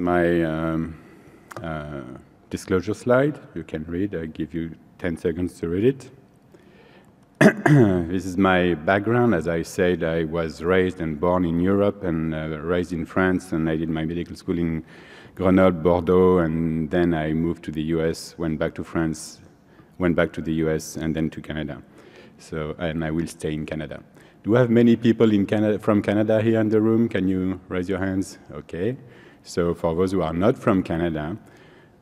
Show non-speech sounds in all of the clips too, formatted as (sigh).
my um, uh, disclosure slide. You can read. I give you 10 seconds to read it. (coughs) this is my background. As I said, I was raised and born in Europe and uh, raised in France, and I did my medical school in Grenoble, Bordeaux, and then I moved to the US, went back to France, went back to the US, and then to Canada. So, and I will stay in Canada. Do we have many people in Canada, from Canada here in the room? Can you raise your hands? Okay. So for those who are not from Canada,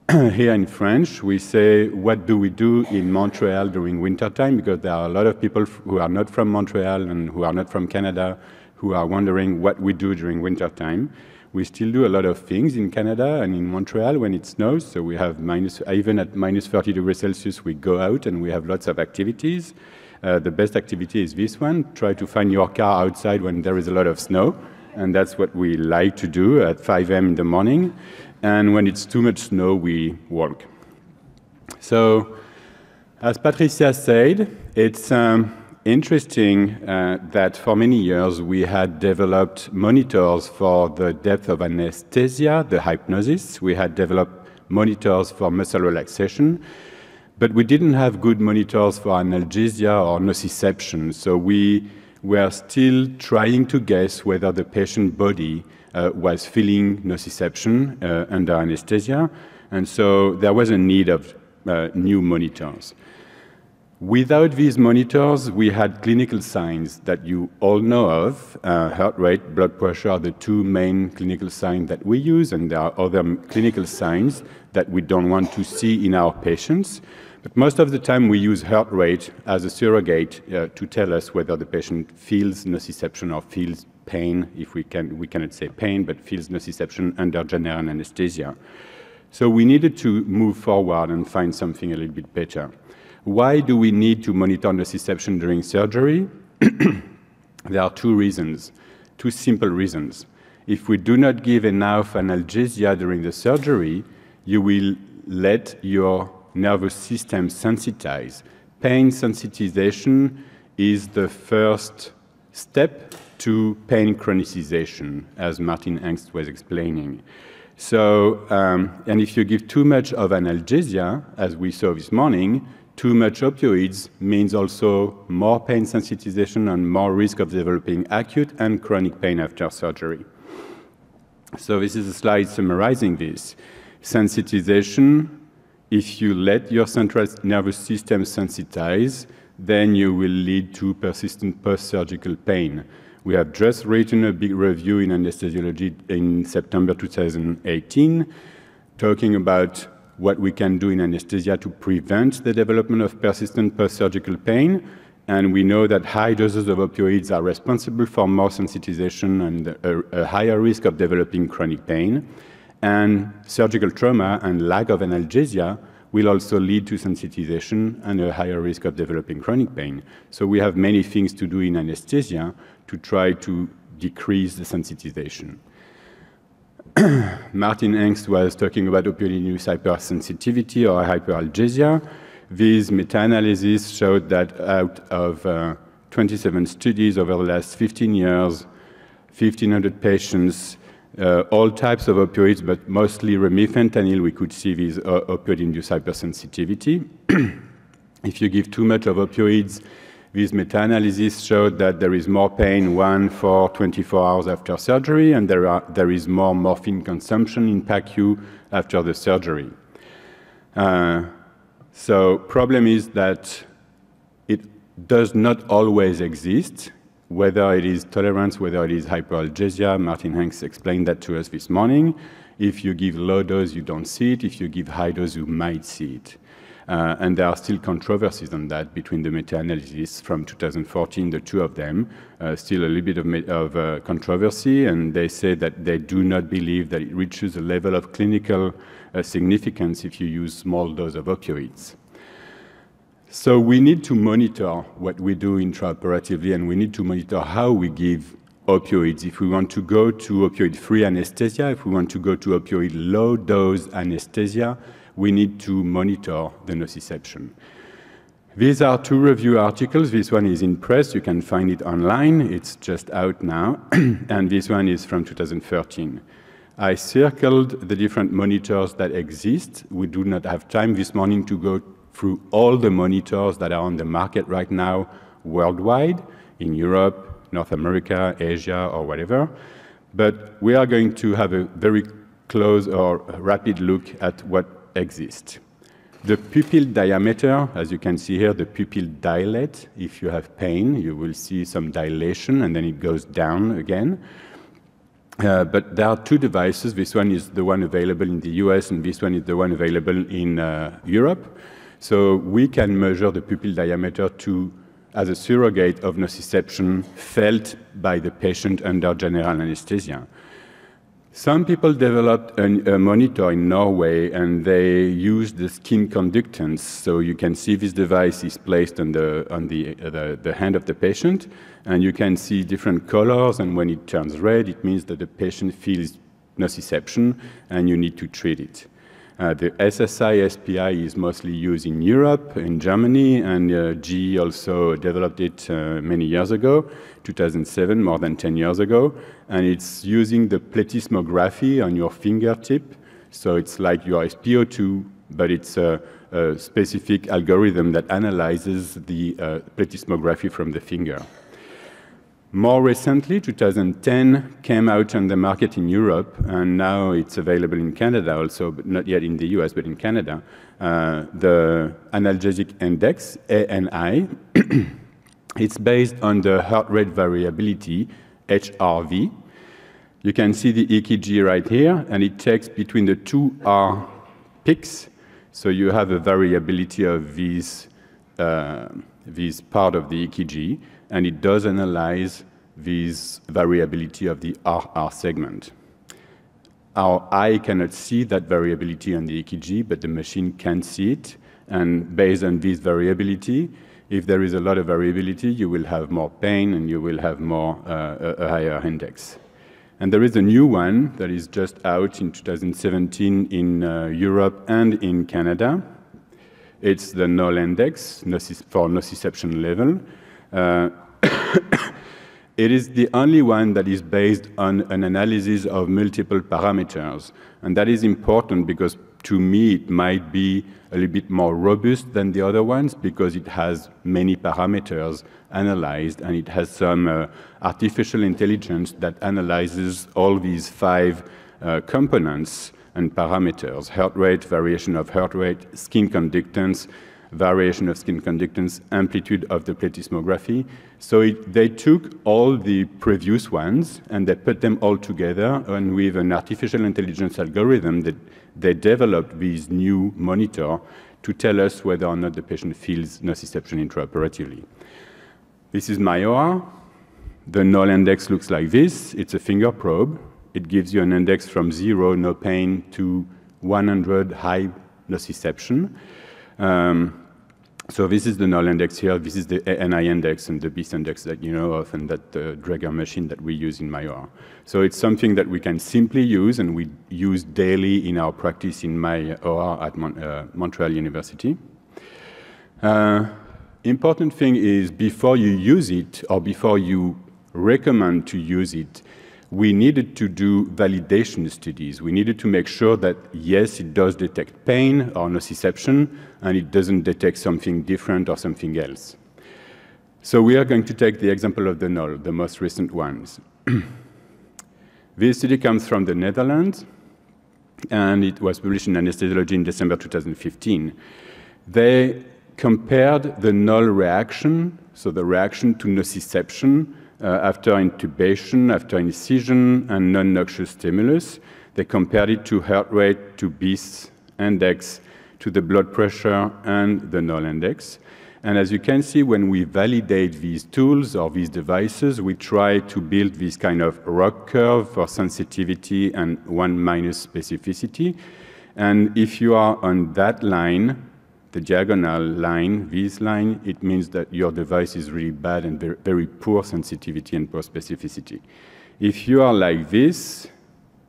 (clears throat) here in French, we say, what do we do in Montreal during wintertime? Because there are a lot of people who are not from Montreal and who are not from Canada who are wondering what we do during wintertime. We still do a lot of things in Canada and in Montreal when it snows. So we have minus, even at minus 30 degrees Celsius, we go out and we have lots of activities. Uh, the best activity is this one. Try to find your car outside when there is a lot of snow. And that's what we like to do at 5 a.m. in the morning and when it's too much snow, we walk. So, as Patricia said, it's um, interesting uh, that for many years we had developed monitors for the depth of anesthesia, the hypnosis. We had developed monitors for muscle relaxation, but we didn't have good monitors for analgesia or nociception. So we were still trying to guess whether the patient body uh, was feeling nociception uh, under anesthesia, and so there was a need of uh, new monitors. Without these monitors, we had clinical signs that you all know of. Uh, heart rate, blood pressure are the two main clinical signs that we use, and there are other clinical signs that we don't want to see in our patients. But most of the time, we use heart rate as a surrogate uh, to tell us whether the patient feels nociception or feels pain, if we can, we cannot say pain, but feels nociception under general anesthesia. So we needed to move forward and find something a little bit better. Why do we need to monitor nociception during surgery? (clears throat) there are two reasons, two simple reasons. If we do not give enough analgesia during the surgery, you will let your nervous system sensitize. Pain sensitization is the first step to pain chronicization, as Martin Angst was explaining. So, um, and if you give too much of analgesia, as we saw this morning, too much opioids means also more pain sensitization and more risk of developing acute and chronic pain after surgery. So this is a slide summarizing this. Sensitization, if you let your central nervous system sensitize, then you will lead to persistent post-surgical pain. We have just written a big review in anesthesiology in September 2018, talking about what we can do in anesthesia to prevent the development of persistent post-surgical pain. And we know that high doses of opioids are responsible for more sensitization and a, a higher risk of developing chronic pain. And surgical trauma and lack of analgesia will also lead to sensitization and a higher risk of developing chronic pain. So we have many things to do in anesthesia to try to decrease the sensitization. (clears throat) Martin Angst was talking about opioid use hypersensitivity or hyperalgesia. These meta-analyses showed that out of uh, 27 studies over the last 15 years, 1,500 patients, uh, all types of opioids, but mostly remifentanil, we could see this uh, opioid-induced hypersensitivity. (clears throat) if you give too much of opioids, this meta-analysis showed that there is more pain one for 24 hours after surgery, and there, are, there is more morphine consumption in PACU after the surgery. Uh, so problem is that it does not always exist, whether it is tolerance, whether it is hyperalgesia. Martin Angst explained that to us this morning. If you give low dose, you don't see it. If you give high dose, you might see it. Uh, and there are still controversies on that between the meta-analysis from 2014, the two of them, uh, still a little bit of, of uh, controversy, and they say that they do not believe that it reaches a level of clinical uh, significance if you use small dose of opioids. So we need to monitor what we do intraoperatively, and we need to monitor how we give opioids. If we want to go to opioid-free anesthesia, if we want to go to opioid low-dose anesthesia, we need to monitor the nociception. These are two review articles. This one is in press. You can find it online. It's just out now. (clears throat) and this one is from 2013. I circled the different monitors that exist. We do not have time this morning to go through all the monitors that are on the market right now worldwide, in Europe, North America, Asia, or whatever. But we are going to have a very close or rapid look at what exists. The pupil diameter, as you can see here, the pupil dilate. If you have pain, you will see some dilation, and then it goes down again. Uh, but there are two devices. This one is the one available in the US, and this one is the one available in uh, Europe. So we can measure the pupil diameter to, as a surrogate of nociception felt by the patient under general anesthesia. Some people developed a, a, monitor in Norway and they used the skin conductance. So you can see this device is placed on the, on the, uh, the, the, hand of the patient and you can see different colors. And when it turns red, it means that the patient feels nociception and you need to treat it. Uh, the SSI SPI is mostly used in Europe, in Germany, and uh, GE also developed it uh, many years ago, 2007, more than 10 years ago. And it's using the plethysmography on your fingertip. So it's like your SpO2, but it's a, a specific algorithm that analyzes the uh, plethysmography from the finger. More recently, 2010 came out on the market in Europe, and now it's available in Canada also, but not yet in the US, but in Canada. Uh, the analgesic index, ANI, (clears throat) it's based on the heart rate variability, HRV. You can see the EKG right here, and it takes between the two R peaks, so you have a variability of these, uh, these part of the EKG and it does analyze this variability of the RR segment. Our eye cannot see that variability on the EKG, but the machine can see it. And based on this variability, if there is a lot of variability, you will have more pain and you will have more uh, a higher index. And there is a new one that is just out in 2017 in uh, Europe and in Canada. It's the NOL index for nociception level. Uh, (coughs) it is the only one that is based on an analysis of multiple parameters. And that is important because to me it might be a little bit more robust than the other ones because it has many parameters analyzed and it has some uh, artificial intelligence that analyzes all these five uh, components and parameters, heart rate, variation of heart rate, skin conductance, variation of skin conductance, amplitude of the plethysmography. So it, they took all the previous ones and they put them all together, and with an artificial intelligence algorithm, that they developed this new monitor to tell us whether or not the patient feels nociception intraoperatively. This is MyOR. The NOL index looks like this. It's a finger probe. It gives you an index from zero, no pain, to 100, high nociception. Um, so this is the NOL index here. This is the ANI index and the BIS index that you know of and that the Draeger machine that we use in MyOR. So it's something that we can simply use and we use daily in our practice in MyOR at Mon uh, Montreal University. Uh, important thing is before you use it or before you recommend to use it, we needed to do validation studies. We needed to make sure that, yes, it does detect pain or nociception, and it doesn't detect something different or something else. So we are going to take the example of the NOL, the most recent ones. (clears throat) this study comes from the Netherlands, and it was published in Anesthesiology in December 2015. They compared the NOL reaction, so the reaction to nociception, Uh, after intubation, after incision, and non-noxious stimulus. They compared it to heart rate, to BIS index, to the blood pressure, and the NOL index. And as you can see, when we validate these tools or these devices, we try to build this kind of ROC curve for sensitivity and one minus specificity. And if you are on that line, the diagonal line, this line, it means that your device is really bad and very, very poor sensitivity and poor specificity. If you are like this,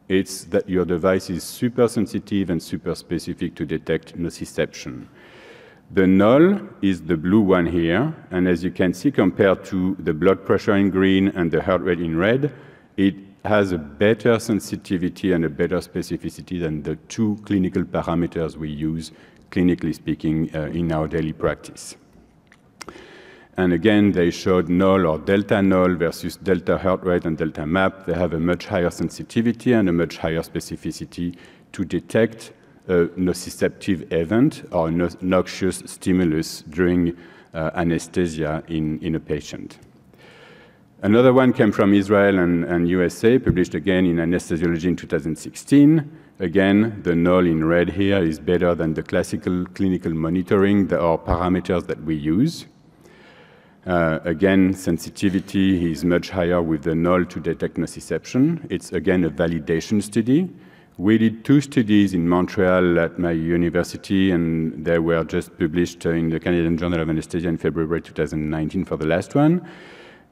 it's that your device is super sensitive and super specific to detect nociception. The NOL is the blue one here, and as you can see, compared to the blood pressure in green and the heart rate in red, it has a better sensitivity and a better specificity than the two clinical parameters we use, clinically speaking, uh, in our daily practice. And again, they showed NOL or delta NOL versus delta heart rate and delta map. They have a much higher sensitivity and a much higher specificity to detect a nociceptive event or a noxious stimulus during uh, anesthesia in, in a patient. Another one came from Israel and, and, USA, published again in Anesthesiology in 2016. Again, the NOL in red here is better than the classical clinical monitoring or parameters that we use. Uh, again, sensitivity is much higher with the NOL to detect nociception. It's again a validation study. We did two studies in Montreal at my university, and they were just published in the Canadian Journal of Anesthesia in February 2019 for the last one.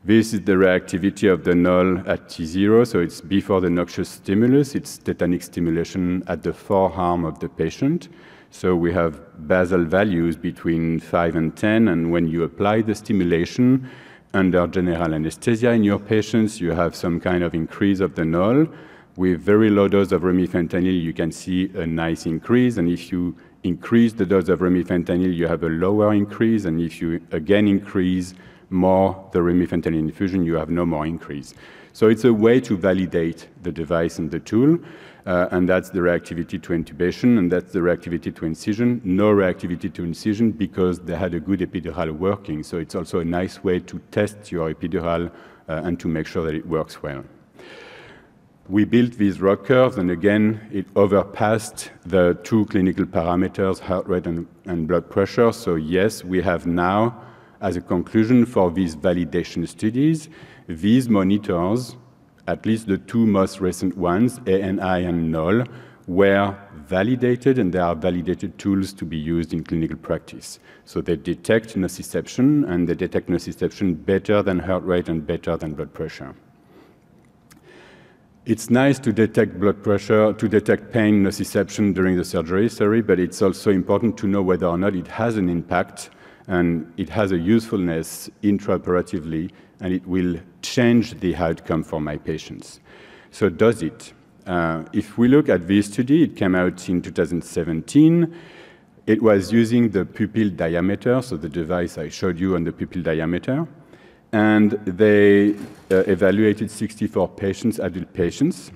This is the reactivity of the NOL at T0, so it's before the noxious stimulus. It's tetanic stimulation at the forearm of the patient. So we have basal values between 5 and 10, and when you apply the stimulation under general anesthesia in your patients, you have some kind of increase of the NOL. With very low dose of remifentanil, you can see a nice increase, and if you increase the dose of remifentanil, you have a lower increase, and if you again increase more the remifentanil infusion, you have no more increase. So it's a way to validate the device and the tool uh, and that's the reactivity to intubation, and that's the reactivity to incision. No reactivity to incision because they had a good epidural working. So it's also a nice way to test your epidural uh, and to make sure that it works well. We built these ROC curves, and again, it overpassed the two clinical parameters, heart rate and, and blood pressure. So yes, we have now, as a conclusion for these validation studies, these monitors at least the two most recent ones, ANI and NOL, were validated and they are validated tools to be used in clinical practice. So they detect nociception and they detect nociception better than heart rate and better than blood pressure. It's nice to detect blood pressure, to detect pain nociception during the surgery, sorry, but it's also important to know whether or not it has an impact and it has a usefulness intraoperatively and it will change the outcome for my patients. So does it? Uh, if we look at this study, it came out in 2017. It was using the pupil diameter, so the device I showed you on the pupil diameter, and they uh, evaluated 64 patients, adult patients,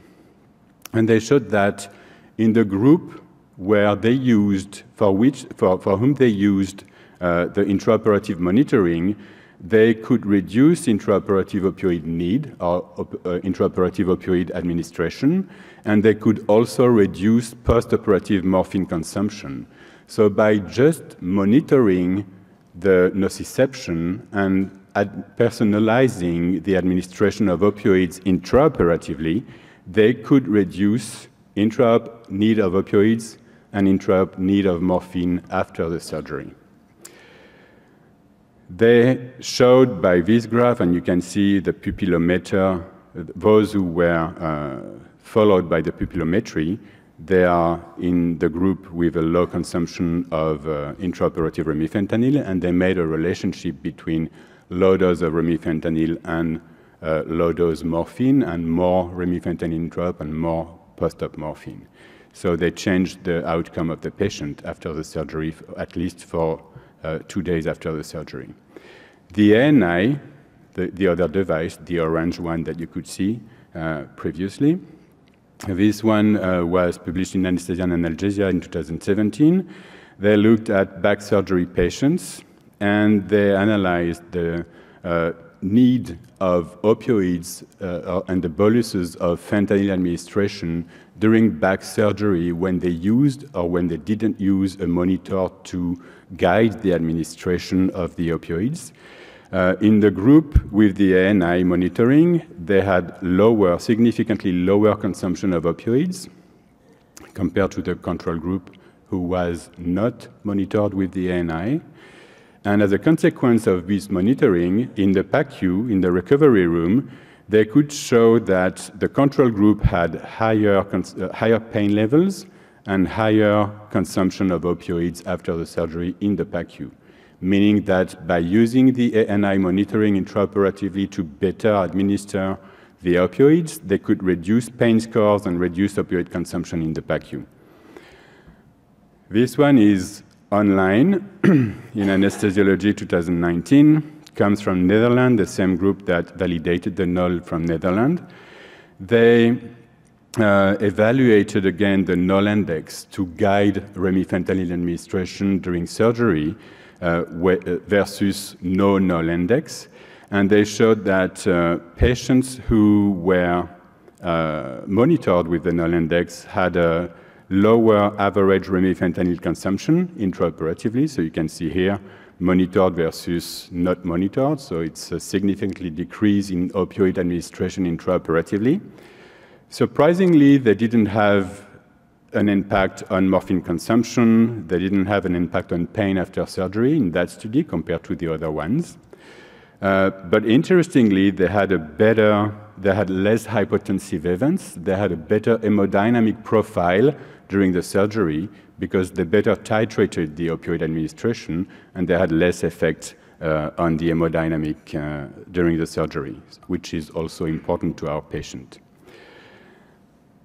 and they showed that in the group where they used, for, which, for, for whom they used uh, the intraoperative monitoring, they could reduce intraoperative opioid need or op uh, intraoperative opioid administration, and they could also reduce postoperative morphine consumption. So by just monitoring the nociception and personalizing the administration of opioids intraoperatively, they could reduce intraop need of opioids and intraop need of morphine after the surgery. They showed by this graph, and you can see the pupillometer, those who were uh, followed by the pupillometry, they are in the group with a low consumption of uh, intraoperative remifentanil, and they made a relationship between low dose of remifentanil and uh, low dose morphine, and more remifentanil intraop and more post-op morphine. So they changed the outcome of the patient after the surgery, at least for uh, two days after the surgery. The ANI, the, the other device, the orange one that you could see uh, previously, this one uh, was published in Anesthesia and Analgesia in 2017. They looked at back surgery patients and they analyzed the uh, need of opioids uh, and the boluses of fentanyl administration during back surgery when they used or when they didn't use a monitor to guide the administration of the opioids. Uh, in the group with the ANI monitoring, they had lower, significantly lower consumption of opioids compared to the control group who was not monitored with the ANI. And as a consequence of this monitoring, in the PACU, in the recovery room, they could show that the control group had higher, uh, higher pain levels and higher consumption of opioids after the surgery in the PACU meaning that by using the ANI monitoring intraoperatively to better administer the opioids, they could reduce pain scores and reduce opioid consumption in the PACU. This one is online (clears throat) in Anesthesiology 2019, comes from Netherlands, the same group that validated the NOL from Netherlands. They uh, evaluated again the NOL index to guide remifentanil administration during surgery versus no NOL index. And they showed that uh, patients who were uh, monitored with the NOL index had a lower average remifentanil consumption intraoperatively. So you can see here monitored versus not monitored. So it's a significantly decrease in opioid administration intraoperatively. Surprisingly, they didn't have an impact on morphine consumption. They didn't have an impact on pain after surgery in that study compared to the other ones. Uh, but interestingly, they had a better, they had less hypotensive events. They had a better hemodynamic profile during the surgery because they better titrated the opioid administration and they had less effect uh, on the hemodynamic uh, during the surgery, which is also important to our patient.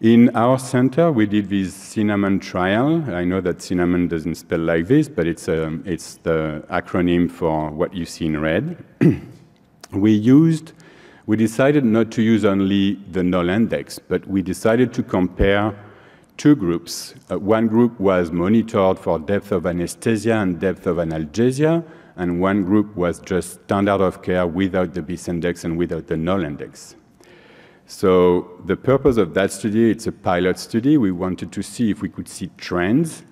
In our center, we did this cinnamon trial. I know that cinnamon doesn't spell like this, but it's, um, it's the acronym for what you see in red. (clears throat) we used, we decided not to use only the NOL index, but we decided to compare two groups. Uh, one group was monitored for depth of anesthesia and depth of analgesia, and one group was just standard of care without the BIS index and without the NOL index. So the purpose of that study, it's a pilot study. We wanted to see if we could see trends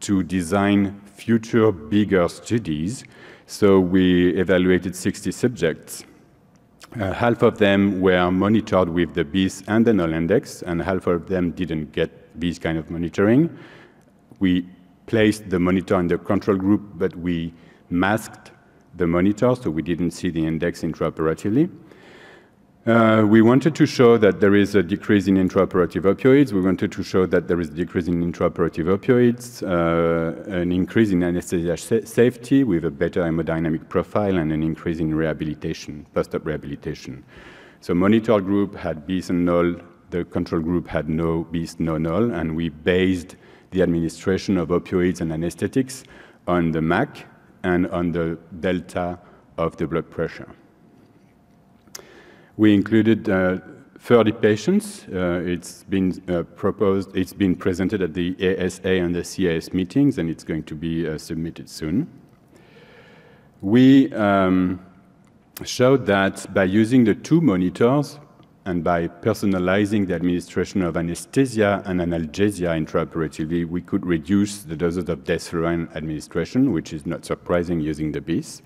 to design future bigger studies. So we evaluated 60 subjects. Uh, half of them were monitored with the BIS and the NOL index, and half of them didn't get this kind of monitoring. We placed the monitor in the control group, but we masked the monitor, so we didn't see the index intraoperatively. Uh, we wanted to show that there is a decrease in intraoperative opioids. We wanted to show that there is a decrease in intraoperative opioids, uh, an increase in anesthesia safety with a better hemodynamic profile, and an increase in rehabilitation, post-op rehabilitation. So monitor group had BIS and NOL, the control group had no BIS, no NOL, and we based the administration of opioids and anesthetics on the MAC and on the delta of the blood pressure. We included uh, 30 patients. Uh, it's been uh, proposed, it's been presented at the ASA and the CAS meetings, and it's going to be submitted soon. We um, showed that by using the two monitors and by personalizing the administration of anesthesia and analgesia intraoperatively, we could reduce the doses of desflurane administration, which is not surprising using the BIS.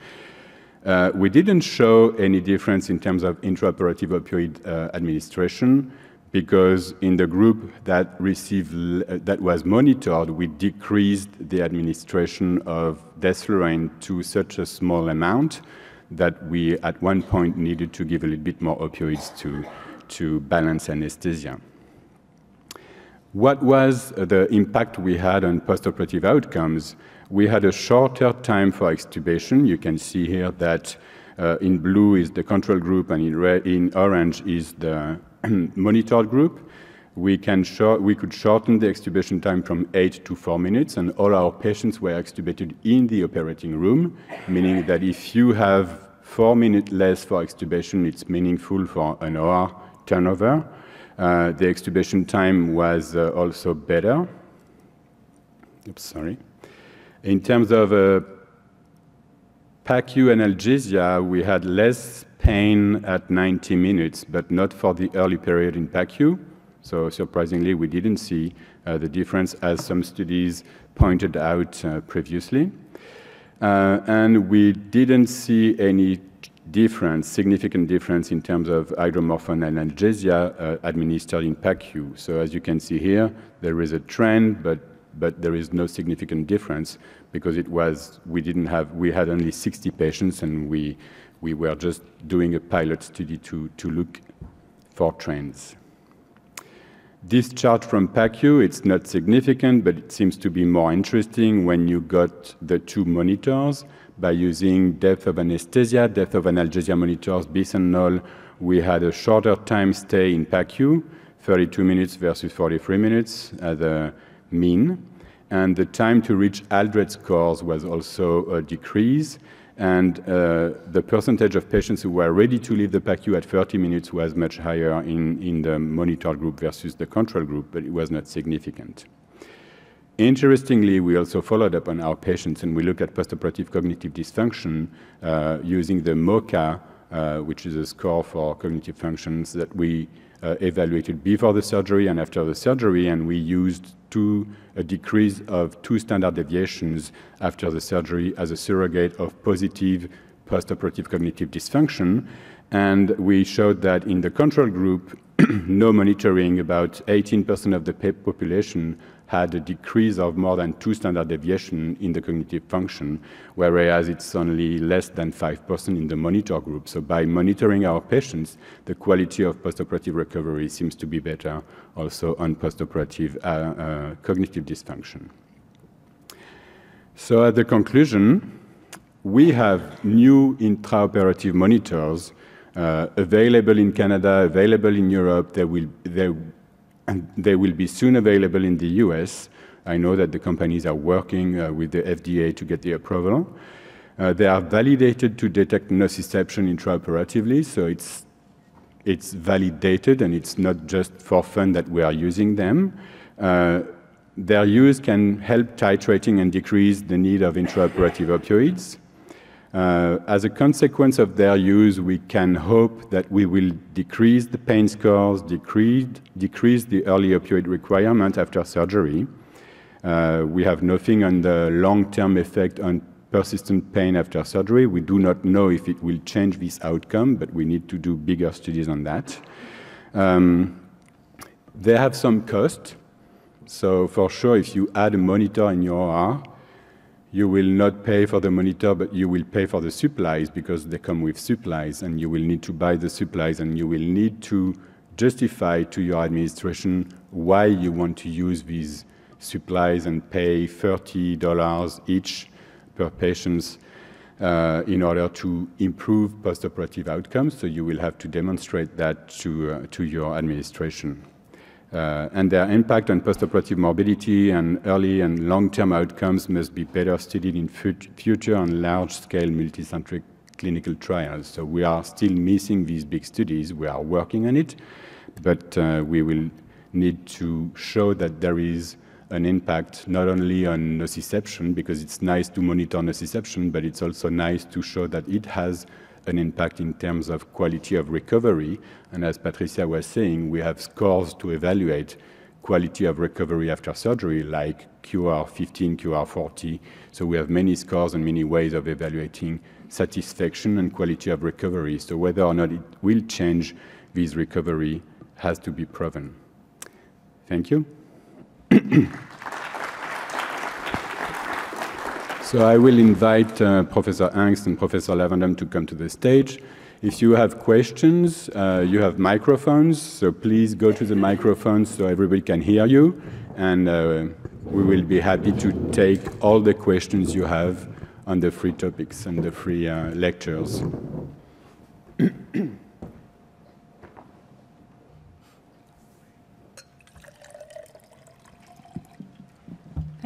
Uh, we didn't show any difference in terms of intraoperative opioid uh, administration because in the group that received uh, that was monitored, we decreased the administration of desflurane to such a small amount that we at one point needed to give a little bit more opioids to, to balance anesthesia. What was the impact we had on postoperative outcomes? We had a shorter time for extubation. You can see here that uh, in blue is the control group and in, red, in orange is the (clears throat) monitored group. We, can we could shorten the extubation time from 8 to 4 minutes, and all our patients were extubated in the operating room, meaning that if you have 4 minutes less for extubation, it's meaningful for an OR turnover. Uh, the extubation time was uh, also better. Oops, sorry. In terms of uh, PACU analgesia, we had less pain at 90 minutes, but not for the early period in PACU. So surprisingly, we didn't see uh, the difference as some studies pointed out uh, previously. Uh, and we didn't see any difference, significant difference in terms of hydromorphone analgesia uh, administered in PACU. So as you can see here, there is a trend, but but there is no significant difference because it was we didn't have we had only 60 patients and we we were just doing a pilot study to to look for trends. This chart from PACU, it's not significant, but it seems to be more interesting when you got the two monitors by using depth of anesthesia, depth of analgesia monitors, BIS and NOL, we had a shorter time stay in PACU, 32 minutes versus 43 minutes as a mean. And the time to reach Aldrete scores was also a decrease. And uh, the percentage of patients who were ready to leave the PACU at 30 minutes was much higher in, in the monitored group versus the control group, but it was not significant. Interestingly, we also followed up on our patients and we looked at postoperative cognitive dysfunction uh, using the MoCA, uh, which is a score for cognitive functions that we uh, evaluated before the surgery and after the surgery, and we used two, a decrease of two standard deviations after the surgery as a surrogate of positive postoperative cognitive dysfunction. And we showed that in the control group, (clears throat) no monitoring, about 18% of the population had a decrease of more than two standard deviation in the cognitive function, whereas it's only less than 5% in the monitor group. So by monitoring our patients, the quality of postoperative recovery seems to be better also on postoperative uh, uh, cognitive dysfunction. So at the conclusion, we have new intraoperative monitors uh, available in Canada, available in Europe. They will, they and they will be soon available in the US. I know that the companies are working uh, with the FDA to get the approval. Uh, they are validated to detect nociception intraoperatively, so it's it's validated and it's not just for fun that we are using them. Uh, their use can help titrating and decrease the need of intraoperative opioids. Uh, as a consequence of their use, we can hope that we will decrease the pain scores, decrease, decrease the early opioid requirement after surgery. Uh, we have nothing on the long-term effect on persistent pain after surgery. We do not know if it will change this outcome, but we need to do bigger studies on that. Um, they have some cost. So for sure, if you add a monitor in your OR, you will not pay for the monitor, but you will pay for the supplies because they come with supplies, and you will need to buy the supplies, and you will need to justify to your administration why you want to use these supplies and pay $30 each per patient uh, in order to improve postoperative outcomes. So you will have to demonstrate that to, uh, to your administration uh, and their impact on postoperative morbidity and early and long-term outcomes must be better studied in future and large-scale multicentric clinical trials. So we are still missing these big studies. We are working on it, but uh, we will need to show that there is an impact not only on nociception, because it's nice to monitor nociception, but it's also nice to show that it has an impact in terms of quality of recovery. And as Patricia was saying, we have scores to evaluate quality of recovery after surgery, like QR15, QR40. So we have many scores and many ways of evaluating satisfaction and quality of recovery. So whether or not it will change this recovery has to be proven. Thank you. (clears throat) So I will invite uh, Professor Angst and Professor Lavand'homme to come to the stage. If you have questions, uh, you have microphones, so please go to the microphones so everybody can hear you, and uh, we will be happy to take all the questions you have on the free topics and the free uh, lectures. (clears throat)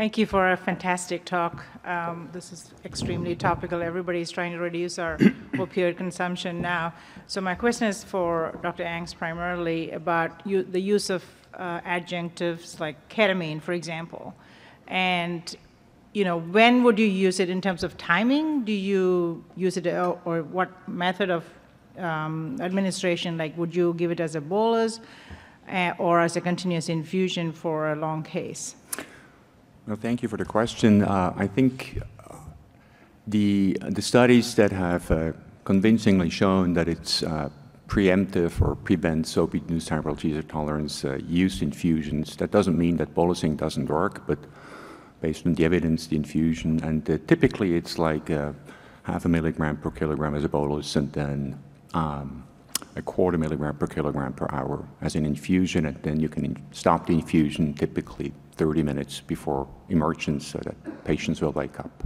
Thank you for a fantastic talk. Um, this is extremely topical. Everybody is trying to reduce our (coughs) opioid consumption now. So my question is for Dr. Angst primarily about you, the use of uh, adjunctives like ketamine, for example. And you know, when would you use it in terms of timing? Do you use it, uh, or what method of um, administration? Like, would you give it as a bolus uh, or as a continuous infusion for a long case? Well, thank you for the question. Uh, I think uh, the, the studies that have uh, convincingly shown that it's uh, preemptive or prevents opioid-induced hyperalgesia tolerance uh, use infusions, that doesn't mean that bolusing doesn't work, but based on the evidence, the infusion, and uh, typically it's like half a milligram per kilogram as a bolus and then um, a quarter milligram per kilogram per hour as an infusion, and then you can stop the infusion typically 30 minutes before emergence so that patients will wake up.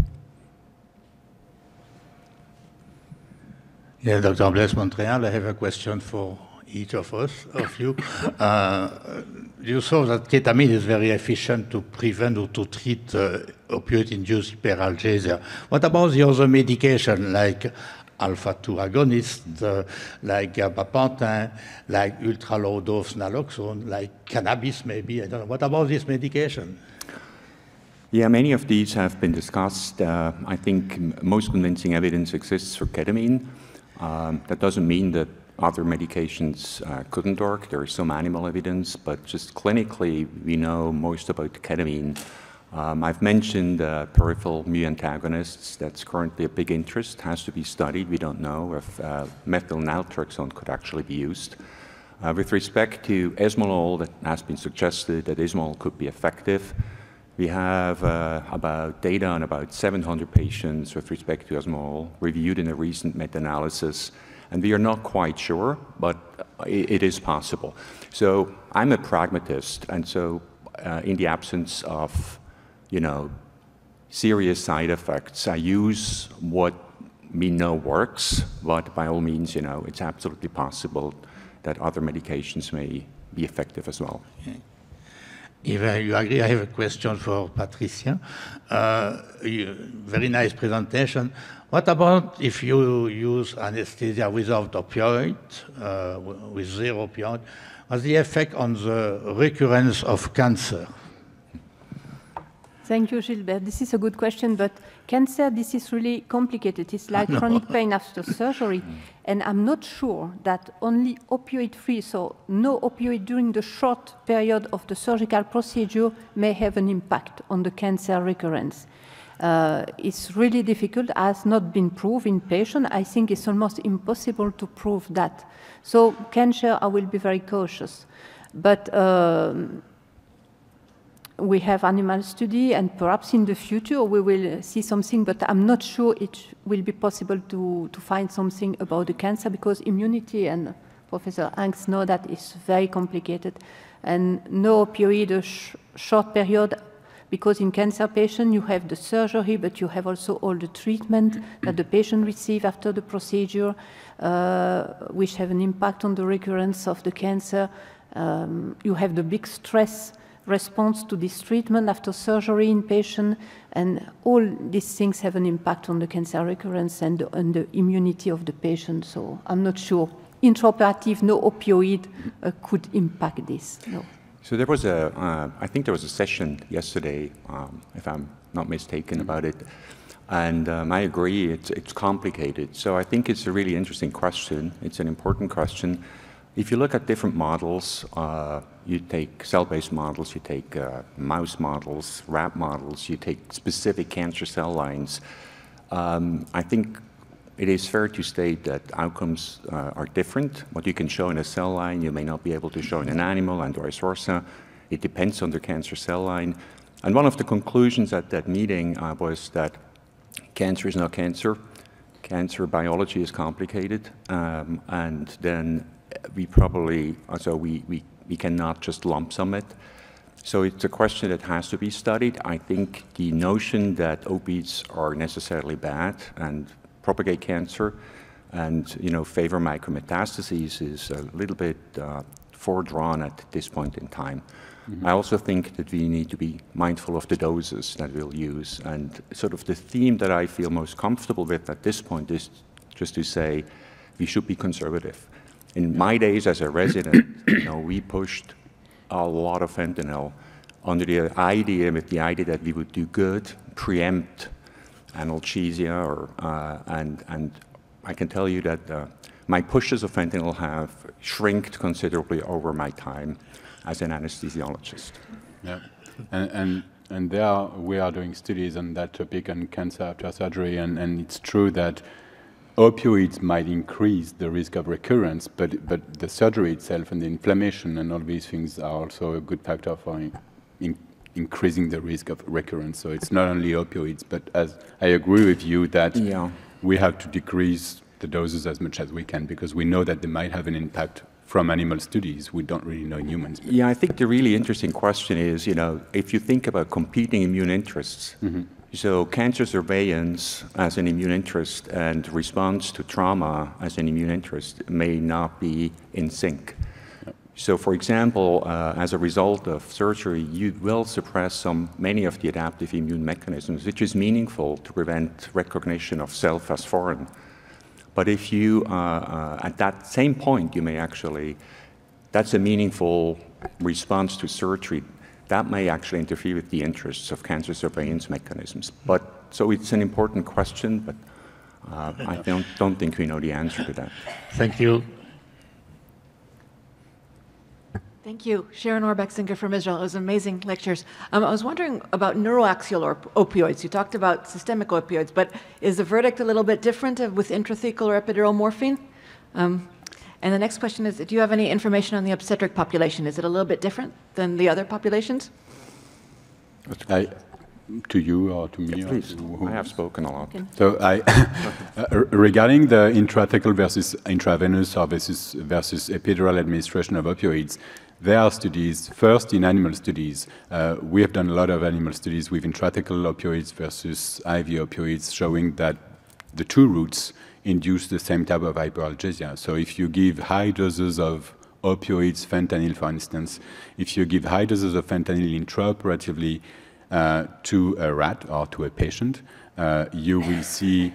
Yeah, Dr. Blaise Montréal, I have a question for each of us, of you. (laughs) Uh, you saw that ketamine is very efficient to prevent or to treat uh, opioid-induced hyperalgesia. What about the other medication like alpha-2 agonists, uh, like gabapentin, like ultra-low dose naloxone, like cannabis maybe? I don't know. What about this medication? Yeah, many of these have been discussed. Uh, I think most convincing evidence exists for ketamine. Um, that doesn't mean that other medications uh, couldn't work. There is some animal evidence, but just clinically, we know most about ketamine. Um, I've mentioned uh, peripheral mu antagonists. That's currently a big interest, has to be studied. We don't know if uh, methyl naltrexone could actually be used. Uh, with respect to esmolol, that has been suggested that esmolol could be effective. We have uh, about data on about 700 patients with respect to esmolol reviewed in a recent meta-analysis and we are not quite sure, but it, it is possible. So I'm a pragmatist, and so uh, in the absence of, you know, serious side effects, I use what we know works, but by all means, you know, it's absolutely possible that other medications may be effective as well. Okay. If you agree, I have a question for Patricia. Uh, very nice presentation. What about if you use anesthesia without opioid, uh, with zero opioid? What's the effect on the recurrence of cancer? Thank you, Gilbert. This is a good question, but cancer, this is really complicated. It's like (laughs) chronic pain after surgery. And I'm not sure that only opioid-free, so no opioid during the short period of the surgical procedure may have an impact on the cancer recurrence uh, it's really difficult, has not been proved in patients. I think it's almost impossible to prove that. So cancer, I will be very cautious. But um, we have animal study, and perhaps in the future we will see something, but I'm not sure it will be possible to, to find something about the cancer because immunity, and Professor Angst know that is very complicated, and no opioid sh short period because in cancer patient you have the surgery, but you have also all the treatment that the patient receive after the procedure, uh, which have an impact on the recurrence of the cancer. Um, you have the big stress response to this treatment after surgery in patient, and all these things have an impact on the cancer recurrence and, and the immunity of the patient. So I'm not sure. Intraoperative, no opioid uh, could impact this. No. So there was a, uh, I think there was a session yesterday, um, if I'm not mistaken about it, and um, I agree, it's, it's complicated. So I think it's a really interesting question. It's an important question. If you look at different models, uh, you take cell-based models, you take uh, mouse models, rat models, you take specific cancer cell lines. Um, I think it is fair to state that outcomes uh, are different. What you can show in a cell line, you may not be able to show in an animal and vice versa. It depends on the cancer cell line. And one of the conclusions at that meeting uh, was that cancer is not cancer. Cancer biology is complicated. Um, and then we probably, so we, we, we cannot just lump sum it. So it's a question that has to be studied. I think the notion that opiates are necessarily bad and propagate cancer and you know favor micrometastases is a little bit uh, foredrawn at this point in time. Mm -hmm. I also think that we need to be mindful of the doses that we'll use. And sort of the theme that I feel most comfortable with at this point is just to say we should be conservative. In my days as a resident, you know, we pushed a lot of fentanyl under the idea, with the idea that we would do good, preempt analgesia, or, uh, and, and I can tell you that uh, my pushes of fentanyl have shrinked considerably over my time as an anesthesiologist. Yeah, and, and, and there we are doing studies on that topic on cancer after surgery, and, and it's true that opioids might increase the risk of recurrence, but, but the surgery itself and the inflammation and all these things are also a good factor for in, in increasing the risk of recurrence. So it's not only opioids, but as I agree with you that yeah. we have to decrease the doses as much as we can because we know that they might have an impact from animal studies. We don't really know in humans. Yeah, I think the really interesting question is, you know, if you think about competing immune interests, so cancer surveillance as an immune interest and response to trauma as an immune interest may not be in sync. So, for example, uh, as a result of surgery, you will suppress some many of the adaptive immune mechanisms, which is meaningful to prevent recognition of self as foreign. But if you, uh, uh, at that same point, you may actually, that's a meaningful response to surgery. That may actually interfere with the interests of cancer surveillance mechanisms. But so it's an important question, but uh, I don't, don't think we know the answer to that. Thank you. Thank you. Sharon Orbeck-Singer from Israel. It was amazing lectures. Um, I was wondering about neuraxial op- opioids. You talked about systemic opioids, but is the verdict a little bit different with intrathecal or epidural morphine? Um, and the next question is, do you have any information on the obstetric population? Is it a little bit different than the other populations? I, to you or to me? or Please, to? I have spoken a lot. So I, (laughs) uh, regarding the intrathecal versus intravenous or versus, versus epidural administration of opioids, there are studies, first in animal studies. Uh, we have done a lot of animal studies with intrathecal opioids versus IV opioids showing that the two routes induce the same type of hyperalgesia. So if you give high doses of opioids, fentanyl for instance, if you give high doses of fentanyl intraoperatively uh, to a rat or to a patient, uh, you will see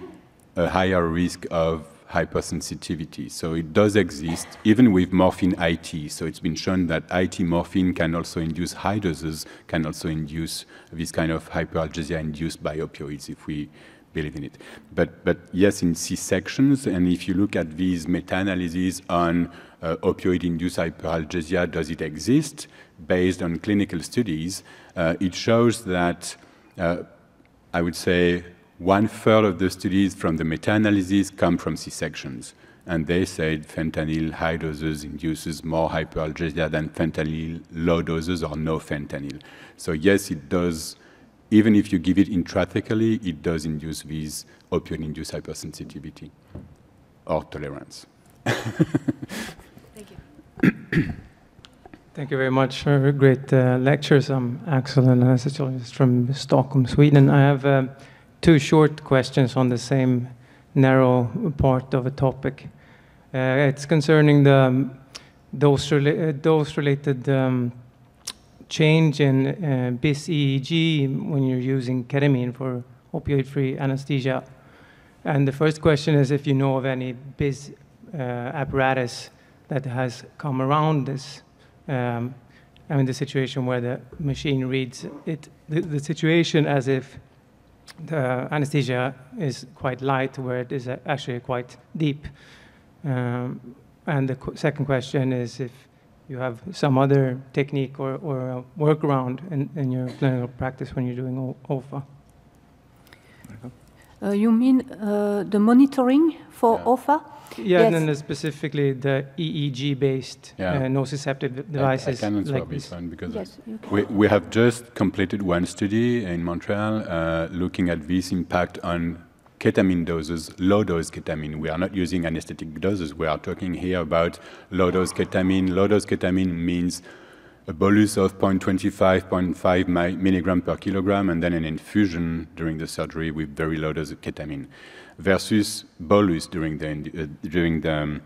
a higher risk of hypersensitivity. So it does exist even with morphine IT. So it's been shown that IT morphine can also induce high doses, can also induce this kind of hyperalgesia induced by opioids if we believe in it. But, but yes, in C-sections, and if you look at these meta-analyses on uh, opioid-induced hyperalgesia, does it exist? Based on clinical studies, uh, it shows that uh, I would say one third of the studies from the meta-analysis come from C-sections. And they said fentanyl high doses induces more hyperalgesia than fentanyl low doses or no fentanyl. So yes, it does, even if you give it intrathecally, it does induce these opioid-induced hypersensitivity or tolerance. Thank you. (coughs) Thank you very much for great uh, lectures. I'm Axel, an anesthesiologist from Stockholm, Sweden. I have uh, two short questions on the same narrow part of a topic. Uh, it's concerning the um, dose, rela- uh, dose related um, change in uh, BIS EEG when you're using ketamine for opioid free anesthesia. And the first question is if you know of any BIS uh, apparatus that has come around this. Um, I mean, the situation where the machine reads it, the, the situation as if the anesthesia is quite light, where it is actually quite deep. Um, and the qu- second question is if you have some other technique or, or a workaround in, in your clinical practice when you're doing OFA. Uh, you mean uh, the monitoring for Yeah. OFA? Yeah, Yes. and then specifically the EEG-based Yeah. uh, nociceptive devices I, can answer like this this. one because Yes. We, we have just completed one study in Montreal uh, looking at this impact on ketamine doses, low dose ketamine. We are not using anesthetic doses. We are talking here about low dose ketamine. Low dose ketamine means a bolus of 0.25, 0.5 mi- milligram per kilogram, and then an infusion during the surgery with very low dose of ketamine, versus bolus during the uh, during the um,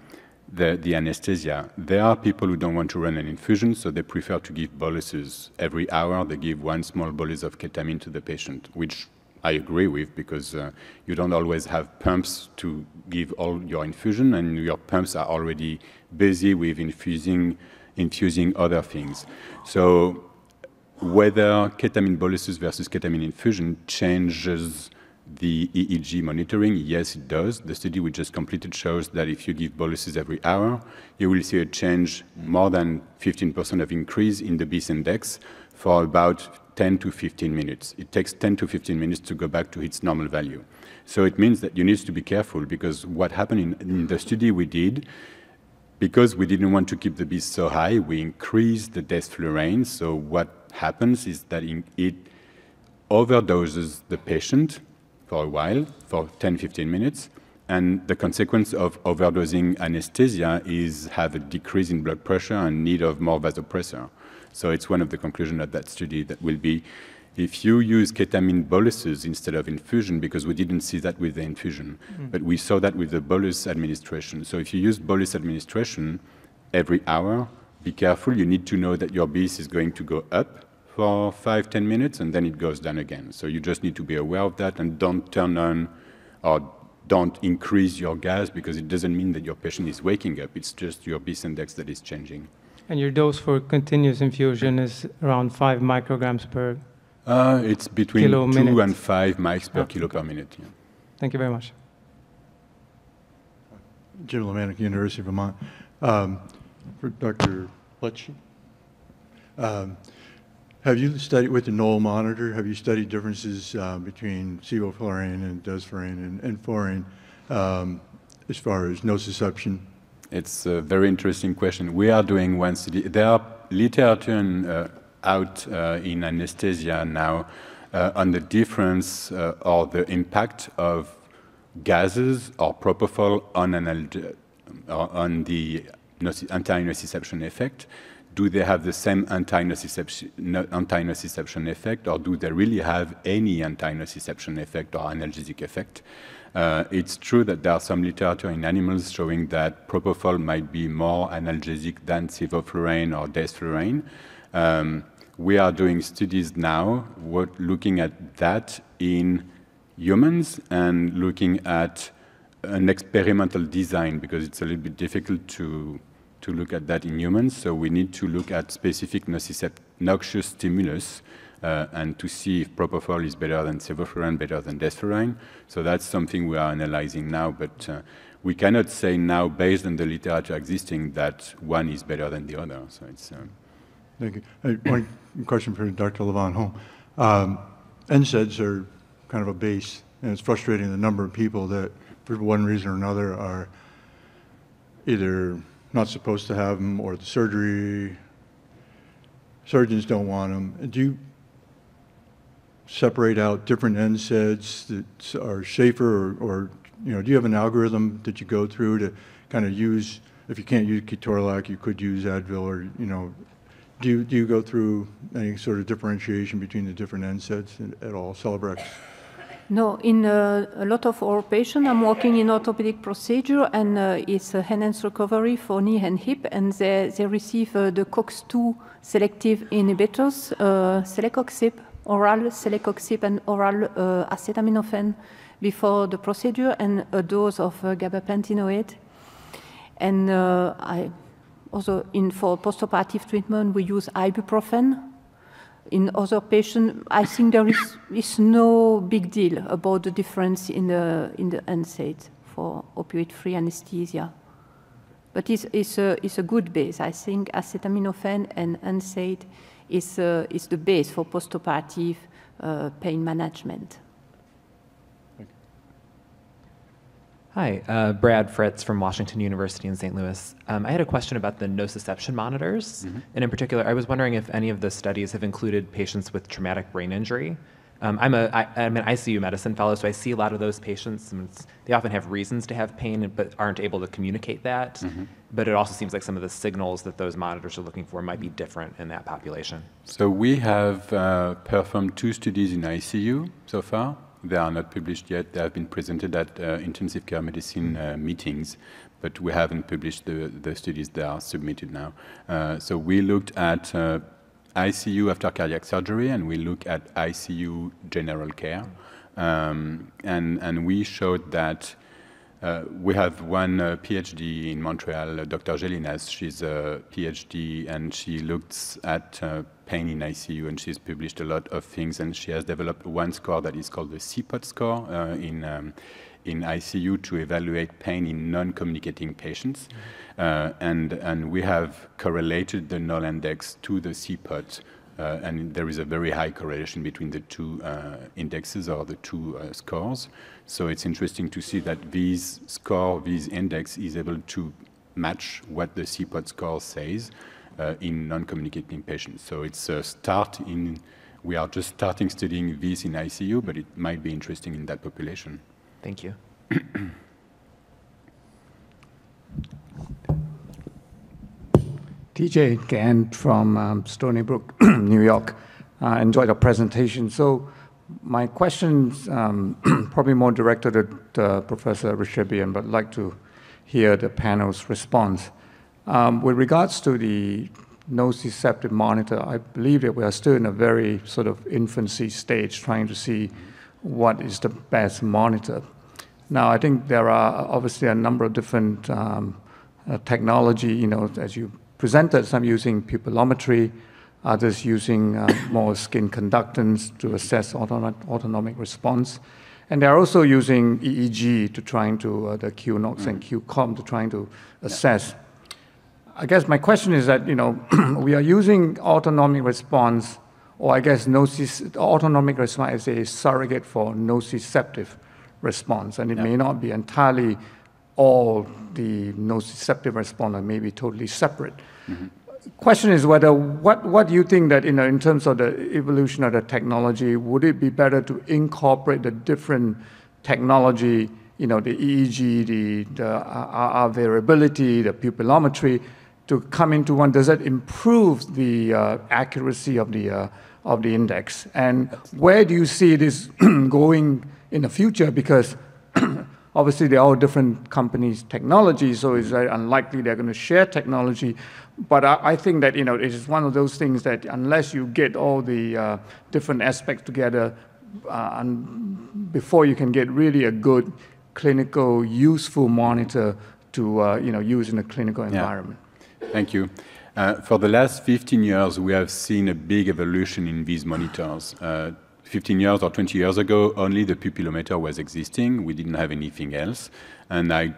the, the anesthesia. There are people who don't want to run an infusion, so they prefer to give boluses every hour. They give one small bolus of ketamine to the patient, which I agree with because uh, you don't always have pumps to give all your infusion, and your pumps are already busy with infusing infusing other things. So whether ketamine boluses versus ketamine infusion changes the EEG monitoring, yes, it does. The study we just completed shows that if you give boluses every hour, you will see a change more than 15% of increase in the BIS index for about 10 to 15 minutes. It takes 10 to 15 minutes to go back to its normal value. So it means that you need to be careful because what happened in, in the study we did, because we didn't want to keep the BIS so high, we increased the desflurane. So what happens is that it overdoses the patient for a while, for 10, 15 minutes, and the consequence of overdosing anesthesia is have a decrease in blood pressure and need of more vasopressor. So it's one of the conclusions of that study that will be if you use ketamine boluses instead of infusion, because we didn't see that with the infusion, mm. but we saw that with the bolus administration. So if you use bolus administration every hour, be careful. You need to know that your BIS is going to go up for five, ten minutes, and then it goes down again. So you just need to be aware of that and don't turn on or don't increase your gas because it doesn't mean that your patient is waking up. It's just your BIS index that is changing. And your dose for continuous infusion is around five micrograms per uh, it's between two minute. and five mics per kilo per minute. Yeah. Thank you very much. Jim Lemanik, University of Vermont. Um, for Dr. Plecci. Um, have you studied with the NOL monitor? Have you studied differences uh, between sevoflurane and desflurane and, and fluorine um, as far as nociception? It's a very interesting question. We are doing one study. There are literature in, uh, out uh, in anesthesia now uh, on the difference uh, or the impact of gases or propofol on, an, on the anti-nociception effect. Do they have the same anti-nociception, anti-nociception effect, or do they really have any anti-nociception effect or analgesic effect? Uh, it's true that there are some literature in animals showing that propofol might be more analgesic than sevoflurane or desflurane. Um, we are doing studies now looking at that in humans and looking at an experimental design because it's a little bit difficult to, to look at that in humans. So we need to look at specific noxious stimulus uh, and to see if propofol is better than sevoflurane, better than desflurane. So that's something we are analyzing now, but uh, we cannot say now, based on the literature existing, that one is better than the other. So it's. Um, Thank you. Question for Dr. Lavand'homme Um, NSAIDs are kind of a base, and it's frustrating the number of people that for one reason or another, are either not supposed to have them or the surgery, surgeons don't want them. Do you separate out different NSAIDs that are safer or, or, you know, do you have an algorithm that you go through to kind of use, if you can't use ketorolac, you could use Advil or, you know, do you, do you go through any sort of differentiation between the different NSAIDs at all, Celebrex? No, in uh, a lot of our patients, I'm working in orthopedic procedure and uh, it's a enhanced recovery for knee and hip, and they, they receive uh, the COX-2 selective inhibitors, uh, celecoxib, oral celecoxib and oral uh, acetaminophen before the procedure, and a dose of uh, gabapentinoid. And uh, I also in for postoperative treatment, we use ibuprofen in other patients, I think there is, is no big deal about the difference in the, in the NSAID for opioid-free anesthesia. But it's, it's, a, it's a good base. I think acetaminophen and NSAID is, uh, is the base for postoperative uh, pain management. Hi, uh, Brad Fritz from Washington University in St. Louis. Um, I had a question about the nociception monitors. Mm-hmm. And in particular, I was wondering if any of the studies have included patients with traumatic brain injury. Um, I'm, a, I, I'm an ICU medicine fellow, so I see a lot of those patients. And they often have reasons to have pain, but aren't able to communicate that. Mm-hmm. But it also seems like some of the signals that those monitors are looking for might be different in that population. So we have uh, performed two studies in ICU so far. They are not published yet. They have been presented at uh, intensive care medicine uh, meetings, but we haven't published the, the studies that are submitted now. Uh, so we looked at uh, ICU after cardiac surgery, and we look at ICU general care. Um, and, and we showed that uh, we have one uh, PhD in Montreal, uh, Dr. Gélinas. She's a PhD and she looks at uh, pain in ICU and she's published a lot of things and she has developed one score that is called the CPOT score uh, in, um, in ICU to evaluate pain in non-communicating patients. Mm-hmm. and, and we have correlated the NOL index to the CPOT uh, and there is a very high correlation between the two uh, indexes or the two uh, scores. So it's interesting to see that these score, these index is able to match what the CPOT score says uh, in non-communicating patients. So it's a start in, we are just starting studying this in ICU, but it might be interesting in that population. Thank you. (clears throat) TJ Gan from um, Stony Brook, (clears throat) New York. Uh, enjoyed the presentation. So my question's um, (clears throat) probably more directed at uh, Professor Rishabian, but I'd like to hear the panel's response. Um, with regards to the nociceptive monitor, I believe that we are still in a very sort of infancy stage trying to see what is the best monitor. Now, I think there are obviously a number of different um, uh, technology, you know, as you presented, some using pupillometry, others using uh, more skin conductance to assess autonomic response. And they're also using EEG to trying to, uh, the QNOX mm. and qCON to trying to assess. I guess my question is that, you know, (clears throat) we are using autonomic response, or I guess nocis, autonomic response is a surrogate for nociceptive response, and it yeah. may not be entirely all the nociceptive response, may be totally separate. Mm-hmm question is whether what, what do you think that know, in terms of the evolution of the technology, would it be better to incorporate the different technology, you know, the EEG, the, the RR variability, the pupillometry, to come into one? Does that improve the uh, accuracy of the uh, of the index? And where do you see this (clears throat) going in the future? Because obviously they're all different companies' technology, so it's very unlikely they're going to share technology. But I, I, think that you know it is one of those things that unless you get all the uh, different aspects together, uh, and before you can get really a good clinical useful monitor to uh, you know use in a clinical environment. Yeah. Thank you. Uh, for the last 15 years, we have seen a big evolution in these monitors. Uh, 15 years or 20 years ago, only the pupillometer was existing. We didn't have anything else. And I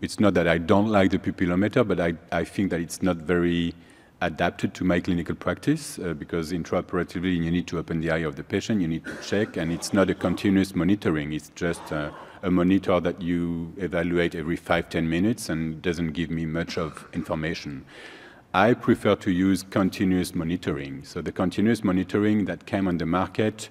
it's not that I don't like the pupillometer, but I, I think that it's not very adapted to my clinical practice uh, because intraoperatively you need to open the eye of the patient, you need to check, and it's not a continuous monitoring. It's just uh, a monitor that you evaluate every five, ten minutes and doesn't give me much of information. I prefer to use continuous monitoring. So the continuous monitoring that came on the market